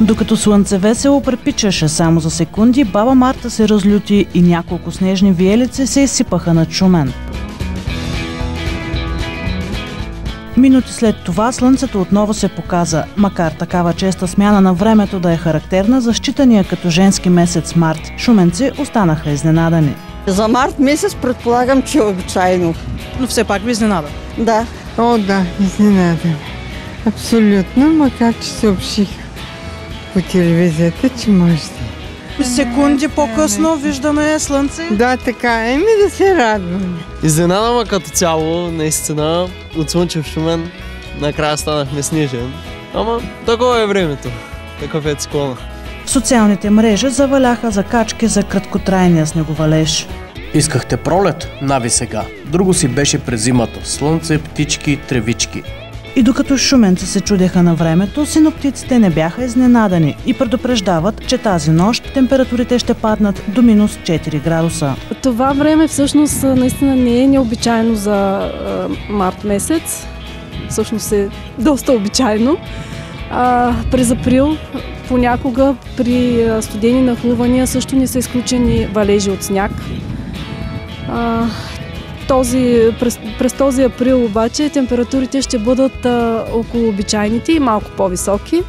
Докато слънце весело препичаше само за секунди, баба Марта се разлюти и няколко снежни виелици се изсипаха над Шумен. Минути след това слънцето отново се показа, макар такава честа смяна на времето да е характерна за считания като женски месец март. Шуменци останаха изненадани. За март месец предполагам, че е обичайно. Но все пак ви изненада. Да. О, да, изненадам. Абсолютно, макар че съобщих по телевизията, че може да. Секунди по-късно виждаме слънце. Да, така е. Еми да се радваме. Изненадама като цяло, наистина, от Слънчев Шумен накрая станахме снежен. Ама такова е времето. Такъв е циклона. В социалните мрежи заваляха закачки за краткотрайния снеговалеж. Искахте пролет? Нави сега. Друго си беше през зимата. Слънце, птички, тревички. И докато шуменци се чудеха на времето, синоптиците не бяха изненадани и предупреждават, че тази нощ температурите ще паднат до минус 4 градуса. Това време всъщност наистина не е необичайно за а, март месец. Всъщност е доста обичайно. А, през април понякога при студени нахлувания също не са изключени валежи от сняг. А, този, през, през този април обаче температурите ще бъдат а, около обичайните и малко по-високи.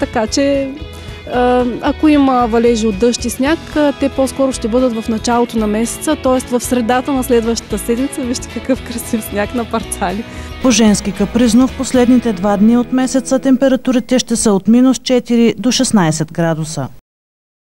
Така че а, ако има валежи от дъжд и сняг, а, те по-скоро ще бъдат в началото на месеца, т.е. в средата на следващата седмица. Вижте какъв красив сняг на парцали. По женски капризно в последните два дни от месеца температурите ще са от минус 4 до 16 градуса.